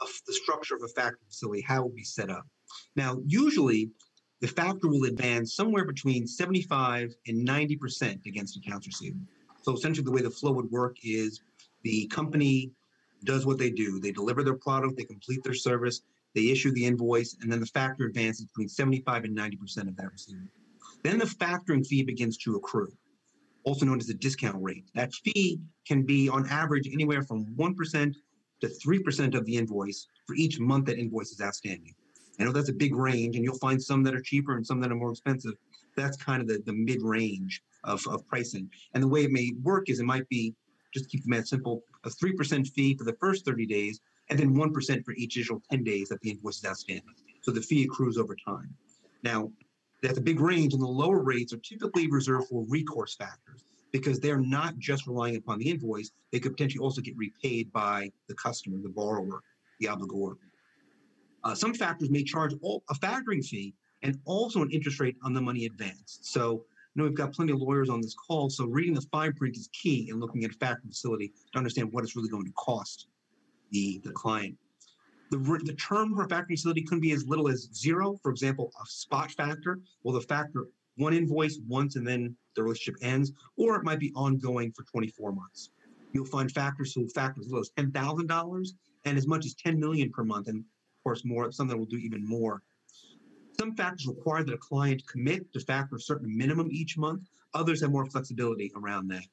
of the structure of a factoring facility, how it will be set up. Now, usually the factor will advance somewhere between 75 and 90% against accounts receivable. So essentially the way the flow would work is the company does what they do. They deliver their product, they complete their service, they issue the invoice, and then the factor advances between 75 and 90% of that receivable. Then the factoring fee begins to accrue, also known as the discount rate. That fee can be on average anywhere from 1% to 3% of the invoice for each month that invoice is outstanding. I know that's a big range, and you'll find some that are cheaper and some that are more expensive. That's kind of the, the mid range of, of pricing. And the way it may work is it might be just keep the math simple a 3% fee for the first 30 days, and then 1% for each additional 10 days that the invoice is outstanding. So the fee accrues over time. Now, that's a big range, and the lower rates are typically reserved for recourse factors because they're not just relying upon the invoice, they could potentially also get repaid by the customer, the borrower, the obligor. Uh, some factors may charge all, a factoring fee and also an interest rate on the money advanced. So I know we've got plenty of lawyers on this call, so reading the fine print is key in looking at a factoring facility to understand what it's really going to cost the, the client. The, the term for a factoring facility can be as little as zero. For example, a spot factor, well, the factor one invoice once and then the relationship ends, or it might be ongoing for 24 months. You'll find factors who factor as low as $10,000 and as much as 10 million per month, and of course more. Some that will do even more. Some factors require that a client commit to factor a certain minimum each month. Others have more flexibility around that.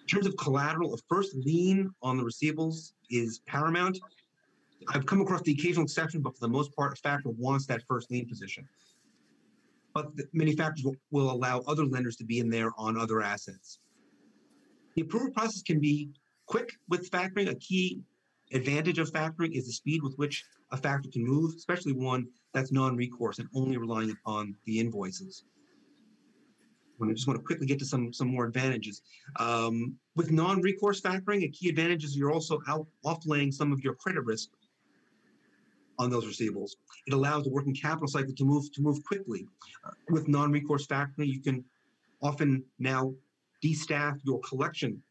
In terms of collateral, a first lien on the receivables is paramount. I've come across the occasional exception, but for the most part, a factor wants that first lien position. But many factors will, will allow other lenders to be in there on other assets. The approval process can be quick with factoring. A key advantage of factoring is the speed with which a factor can move, especially one that's non-recourse and only relying upon the invoices. I just want to quickly get to some some more advantages. Um, with non-recourse factoring, a key advantage is you're also out offlaying some of your credit risk on those receivables. It allows the working capital cycle to move to move quickly. Uh, with non-recourse factoring, you can often now destaff your collection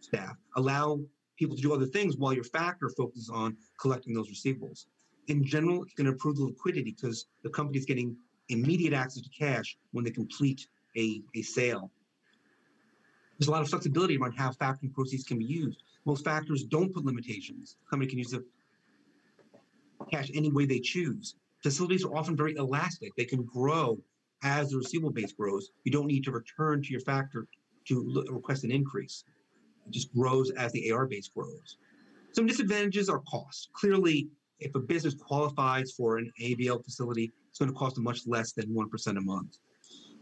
staff, allow people to do other things while your factor focuses on collecting those receivables. In general, it's going to improve the liquidity because the company is getting immediate access to cash when they complete a, a sale. There's a lot of flexibility around how factoring proceeds can be used. Most factors don't put limitations. Company can use the cash any way they choose. Facilities are often very elastic. They can grow as the receivable base grows. You don't need to return to your factor to request an increase. It just grows as the AR base grows. Some disadvantages are cost. Clearly, if a business qualifies for an ABL facility, it's going to cost them much less than 1% a month.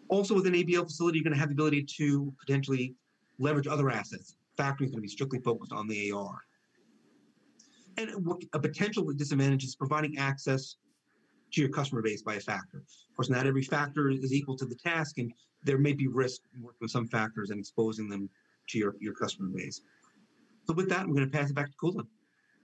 Also, with an ABL facility, you're going to have the ability to potentially leverage other assets. Factoring is going to be strictly focused on the AR. And a potential disadvantage is providing access to your customer base by a factor. Of course, not every factor is equal to the task, and there may be risk working with some factors and exposing them to your, your customer base. So with that, I'm going to pass it back to Kulin.